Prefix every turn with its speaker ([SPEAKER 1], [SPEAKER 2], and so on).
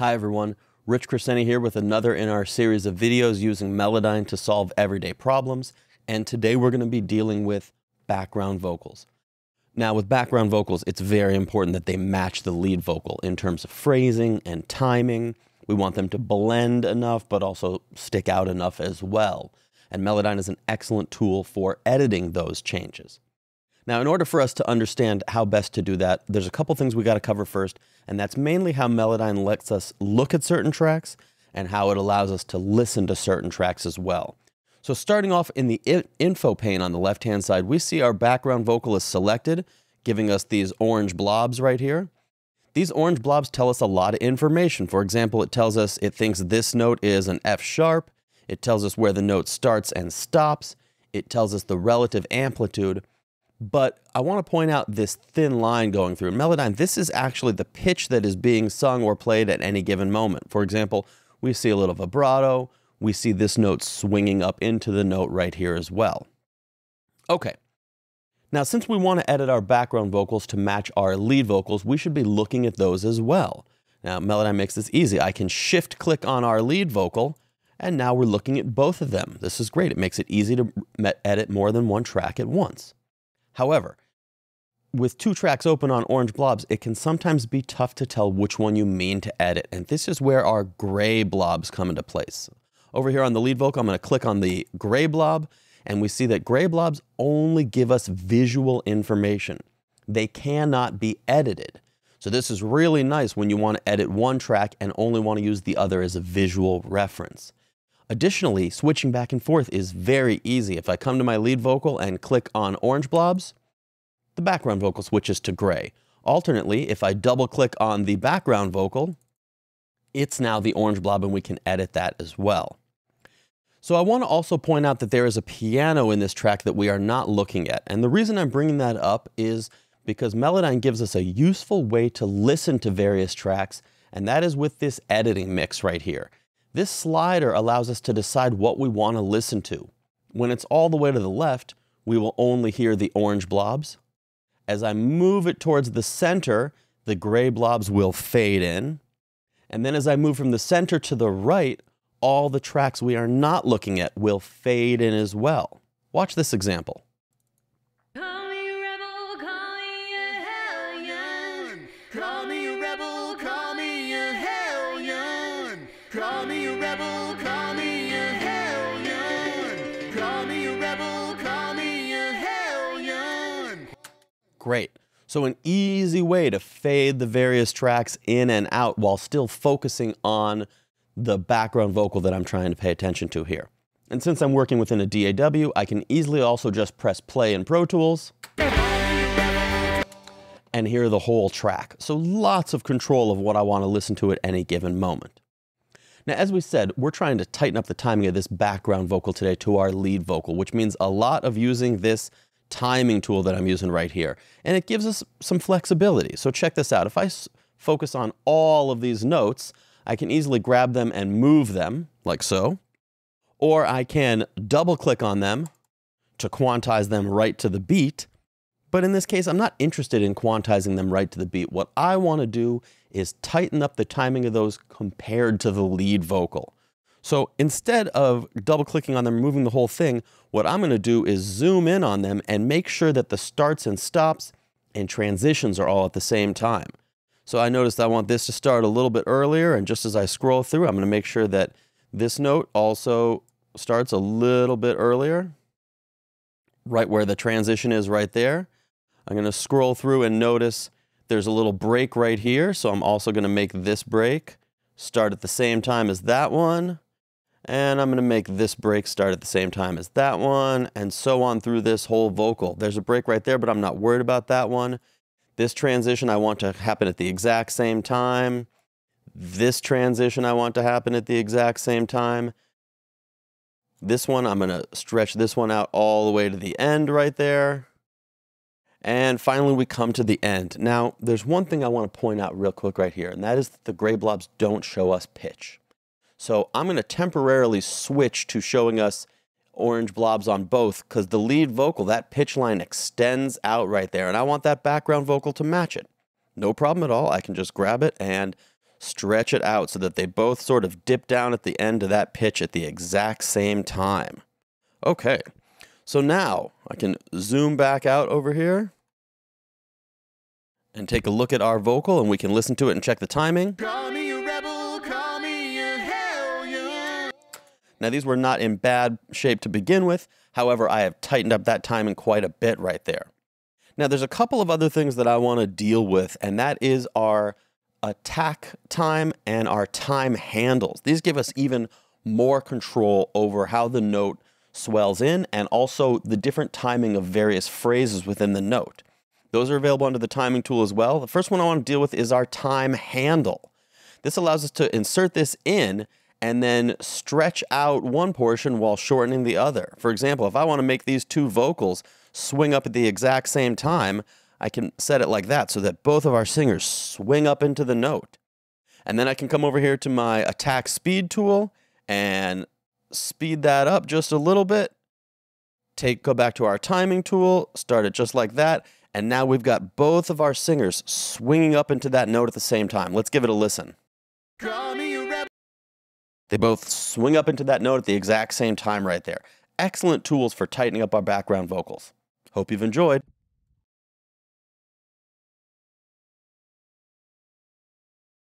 [SPEAKER 1] Hi everyone, Rich Crescenti here with another in our series of videos using Melodyne to solve everyday problems, and today we're going to be dealing with background vocals. Now with background vocals, it's very important that they match the lead vocal in terms of phrasing and timing. We want them to blend enough, but also stick out enough as well. And Melodyne is an excellent tool for editing those changes. Now, in order for us to understand how best to do that, there's a couple things we got to cover first, and that's mainly how Melodyne lets us look at certain tracks and how it allows us to listen to certain tracks as well. So starting off in the info pane on the left-hand side, we see our background vocal is selected, giving us these orange blobs right here. These orange blobs tell us a lot of information. For example, it tells us it thinks this note is an F sharp. It tells us where the note starts and stops. It tells us the relative amplitude. But I want to point out this thin line going through. Melodyne, this is actually the pitch that is being sung or played at any given moment. For example, we see a little vibrato. We see this note swinging up into the note right here as well. Okay. Now, since we want to edit our background vocals to match our lead vocals, we should be looking at those as well. Now, Melodyne makes this easy. I can shift click on our lead vocal, and now we're looking at both of them. This is great. It makes it easy to edit more than one track at once. However, with two tracks open on orange blobs, it can sometimes be tough to tell which one you mean to edit. And this is where our gray blobs come into place. Over here on the lead vocal, I'm going to click on the gray blob, and we see that gray blobs only give us visual information. They cannot be edited. So this is really nice when you want to edit one track and only want to use the other as a visual reference. Additionally, switching back and forth is very easy. If I come to my lead vocal and click on orange blobs, the background vocal switches to gray. Alternately, if I double click on the background vocal, it's now the orange blob and we can edit that as well. So I want to also point out that there is a piano in this track that we are not looking at. And the reason I'm bringing that up is because Melodyne gives us a useful way to listen to various tracks, and that is with this editing mix right here. This slider allows us to decide what we want to listen to. When it's all the way to the left, we will only hear the orange blobs. As I move it towards the center, the gray blobs will fade in. And then as I move from the center to the right, all the tracks we are not looking at will fade in as well. Watch this example. Rebel, call me a hellion. Great. So an easy way to fade the various tracks in and out while still focusing on the background vocal that I'm trying to pay attention to here. And since I'm working within a DAW, I can easily also just press play in Pro Tools and hear the whole track. So lots of control of what I want to listen to at any given moment. Now, as we said, we're trying to tighten up the timing of this background vocal today to our lead vocal, which means a lot of using this timing tool that I'm using right here. And it gives us some flexibility. So check this out. If I focus on all of these notes, I can easily grab them and move them, like so. Or I can double click on them to quantize them right to the beat. But in this case, I'm not interested in quantizing them right to the beat. What I want to do is tighten up the timing of those compared to the lead vocal. So instead of double clicking on them, moving the whole thing, what I'm going to do is zoom in on them and make sure that the starts and stops and transitions are all at the same time. So I noticed I want this to start a little bit earlier, and just as I scroll through, I'm going to make sure that this note also starts a little bit earlier, right where the transition is right there. I'm going to scroll through and notice there's a little break right here, so I'm also going to make this break start at the same time as that one. And I'm going to make this break start at the same time as that one, and so on through this whole vocal. There's a break right there, but I'm not worried about that one. This transition I want to happen at the exact same time. This transition I want to happen at the exact same time. This one, I'm going to stretch this one out all the way to the end right there. And finally, we come to the end. Now, there's one thing I want to point out real quick right here, and that is that the gray blobs don't show us pitch. So I'm going to temporarily switch to showing us orange blobs on both because the lead vocal, that pitch line extends out right there, and I want that background vocal to match it. No problem at all. I can just grab it and stretch it out so that they both sort of dip down at the end of that pitch at the exact same time. Okay, so now I can zoom back out over here and take a look at our vocal and we can listen to it and check the timing. Rebel, now these were not in bad shape to begin with, however I have tightened up that timing quite a bit right there. Now there's a couple of other things that I want to deal with and that is our attack time and our time handles. These give us even more control over how the note swells in and also the different timing of various phrases within the note. Those are available under the timing tool as well. The first one I want to deal with is our time handle. This allows us to insert this in and then stretch out one portion while shortening the other. For example, if I want to make these two vocals swing up at the exact same time, I can set it like that so that both of our singers swing up into the note. And then I can come over here to my attack speed tool and speed that up just a little bit. Take go back to our timing tool, start it just like that, and now we've got both of our singers swinging up into that note at the same time. Let's give it a listen. They both swing up into that note at the exact same time right there. Excellent tools for tightening up our background vocals. Hope you've enjoyed.